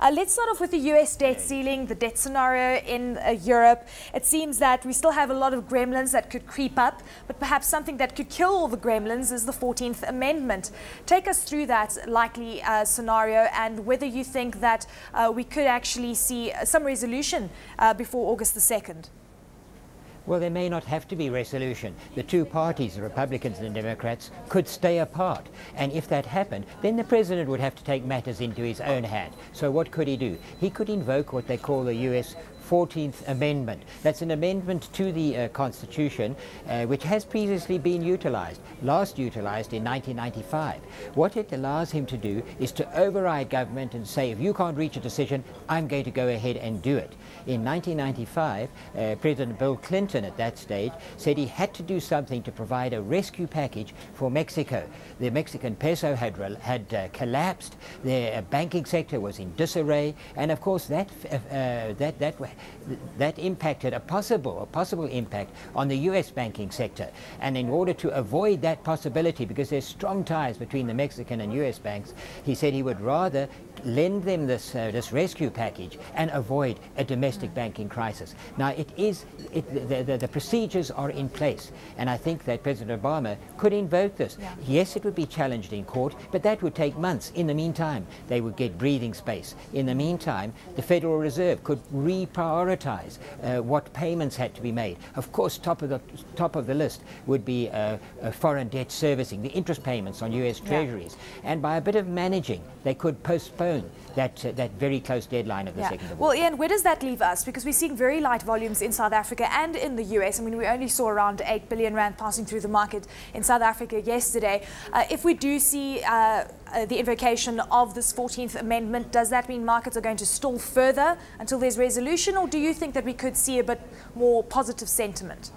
Uh, let's start off with the US debt ceiling, the debt scenario in uh, Europe. It seems that we still have a lot of gremlins that could creep up, but perhaps something that could kill all the gremlins is the 14th Amendment. Take us through that likely uh, scenario and whether you think that uh, we could actually see some resolution uh, before August the 2nd. Well, there may not have to be resolution. The two parties, the Republicans and the Democrats, could stay apart. And if that happened, then the president would have to take matters into his own hand. So what could he do? He could invoke what they call the U.S. 14th Amendment. That's an amendment to the uh, Constitution uh, which has previously been utilized, last utilized in 1995. What it allows him to do is to override government and say, if you can't reach a decision, I'm going to go ahead and do it. In 1995, uh, President Bill Clinton at that stage said he had to do something to provide a rescue package for Mexico. The Mexican peso had, had uh, collapsed, their banking sector was in disarray, and of course that, uh, that, that that impacted a possible, a possible impact on the U.S. banking sector. And in order to avoid that possibility, because there's strong ties between the Mexican and U.S. banks, he said he would rather lend them this, uh, this rescue package and avoid a domestic banking crisis. Now, it is, it, the, the, the, procedures are in place, and I think that President Obama could invoke this. Yeah. Yes, it would be challenged in court, but that would take months. In the meantime, they would get breathing space. In the meantime, the Federal Reserve could reprioritize uh, what payments had to be made. Of course, top of the, top of the list would be uh, uh foreign debt servicing, the interest payments on U.S. treasuries. Yeah. And by a bit of managing, they could postpone postpone that, uh, that very close deadline of the yeah. second Well, Ian, where does that leave us? Because we're seeing very light volumes in South Africa and in the US. I mean, we only saw around 8 billion rand passing through the market in South Africa yesterday. Uh, if we do see uh, uh the invocation of this 14th Amendment, does that mean markets are going to stall further until there's resolution, or do you think that we could see a bit more positive sentiment?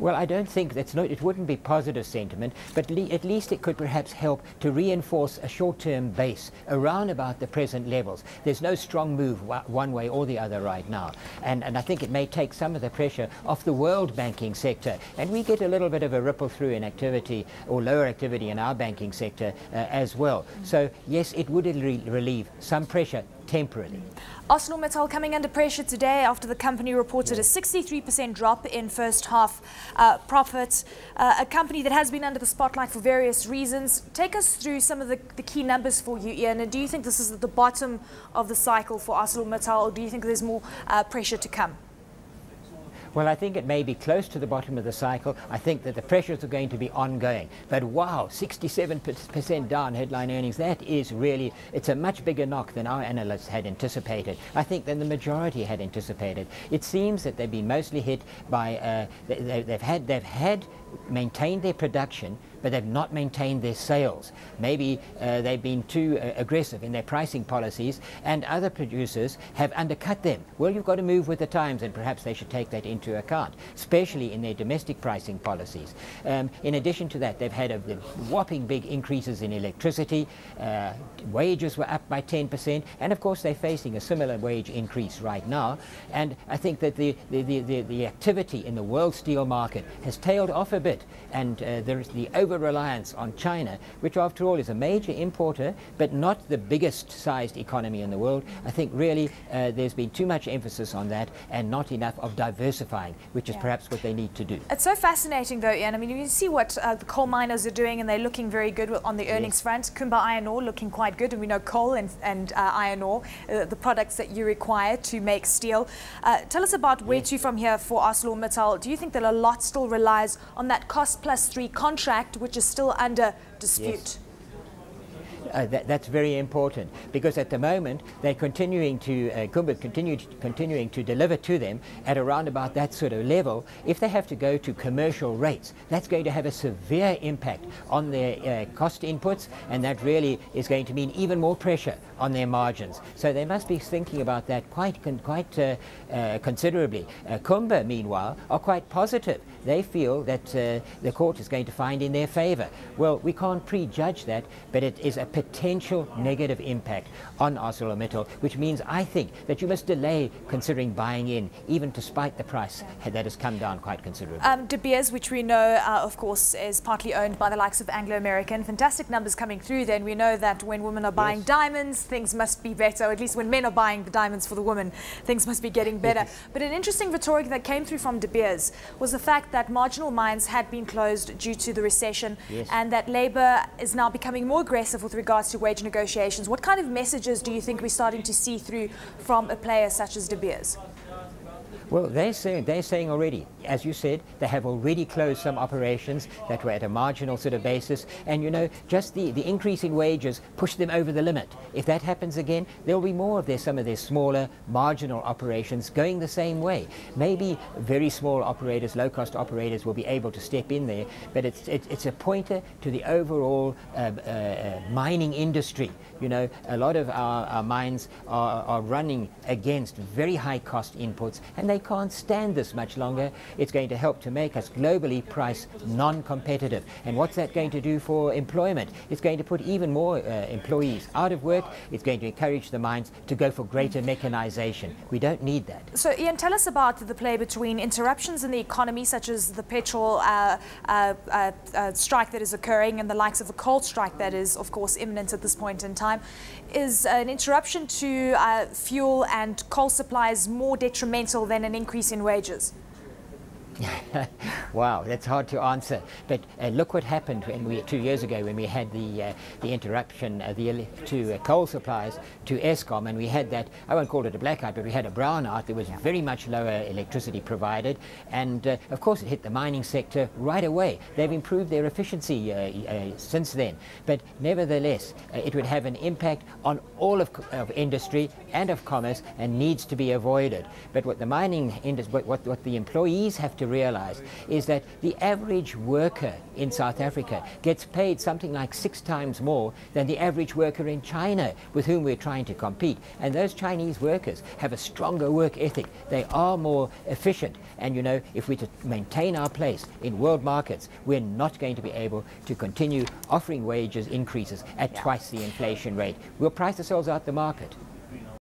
Well, I don't think that's not, it wouldn't be positive sentiment, but le at least it could perhaps help to reinforce a short-term base around about the present levels. There's no strong move one way or the other right now. And, and I think it may take some of the pressure off the world banking sector. And we get a little bit of a ripple through in activity or lower activity in our banking sector uh, as well. So yes, it would re relieve some pressure temporarily. ArcelorMittal coming under pressure today after the company reported a 63% drop in first half uh, profits. Uh, a company that has been under the spotlight for various reasons. Take us through some of the, the, key numbers for you, Ian. And do you think this is at the bottom of the cycle for ArcelorMittal or do you think there's more uh, pressure to come? Well, I think it may be close to the bottom of the cycle. I think that the pressures are going to be ongoing. But wow, 67% down headline earnings, that is really, it's a much bigger knock than our analysts had anticipated. I think than the majority had anticipated. It seems that they've been mostly hit by, uh, they, have had, they've had maintained their production, but they've not maintained their sales. Maybe uh, they've been too uh, aggressive in their pricing policies, and other producers have undercut them. Well, you've got to move with the times, and perhaps they should take that into account, especially in their domestic pricing policies. Um, in addition to that, they've had a, whopping big increases in electricity. Uh, wages were up by 10%, and of course, they're facing a similar wage increase right now. And I think that the, the, the, the activity in the world steel market has tailed off a bit, and uh, there's the over-reliance on China, which after all is a major importer, but not the biggest sized economy in the world. I think really uh, there's been too much emphasis on that and not enough of diversifying, which is yeah. perhaps what they need to do. It's so fascinating though, Ian. I mean, you see what uh, the coal miners are doing and they're looking very good on the earnings yes. front. Kumba Iron Ore looking quite good, and we know coal and, and uh, iron ore, uh, the products that you require to make steel. Uh, tell us about where yes. to from here for ArcelorMittal. Do you think that a lot still relies on that cost plus three contract, which is still under dispute. Yes. Uh, that, that's very important because at the moment they're continuing to, uh, Kumba continue to, continuing to deliver to them at around about that sort of level. If they have to go to commercial rates, that's going to have a severe impact on their uh, cost inputs and that really is going to mean even more pressure on their margins. So they must be thinking about that quite, con quite uh, uh, considerably. Uh, Kumba, meanwhile, are quite positive. They feel that the court is going to find in their favor. Well, we can't prejudge that, but it is a potential negative impact on ArcelorMittal, which means I think that you must delay considering buying in, even despite the price that has come down quite considerably. Um, De Beers, which we know, uh, of course, is partly owned by the likes of Anglo American. Fantastic numbers coming through then. We know that when women are buying yes. diamonds, things must be better, or at least when men are buying the diamonds for the women, things must be getting better. Yes. But an interesting rhetoric that came through from De Beers was the fact that marginal mines had been closed due to the recession yes. and that Labour is now becoming more aggressive with regards to wage negotiations. What kind of messages do you think we're starting to see through from a player such as De Beers? Well, they're saying, they're saying already, as you said, they have already closed some operations that were at a marginal sort of basis. And, you know, just the, the increase in wages pushed them over the limit. If that happens again, there'll be more of their, some of their smaller, marginal operations going the same way. Maybe very small operators, low-cost operators will be able to step in there, but it's, it, it's a pointer to the overall uh, uh, mining industry. You know, a lot of our, our mines are, are running against very high-cost inputs, and they can't stand this much longer. It's going to help to make us globally price non-competitive. And what's that going to do for employment? It's going to put even more uh, employees out of work. It's going to encourage the mines to go for greater mechanization. We don't need that. So Ian, tell us about the play between interruptions in the economy, such as the petrol uh, uh, uh, uh strike that is occurring and the likes of the coal strike that is, of course, imminent at this point in time. Is an interruption to uh, fuel and coal supplies more detrimental than an increase in wages? wow, that's hard to answer. But uh, look what happened when we two years ago when we had the uh, the interruption uh, the, to uh, coal supplies to Eskom, and we had that. I won't call it a blackout, but we had a brownout. There was yeah. very much lower electricity provided, and uh, of course it hit the mining sector right away. They've improved their efficiency uh, since then, but nevertheless, it would have an impact on all of, of, industry and of commerce, and needs to be avoided. But what the mining industry, what, what, what the employees have to realize is that the average worker in South Africa gets paid something like six times more than the average worker in China with whom we're trying to compete. And those Chinese workers have a stronger work ethic. They are more efficient. And you know, if we're to maintain our place in world markets, we're not going to be able to continue offering wages increases at twice the inflation rate. We'll price ourselves out the market.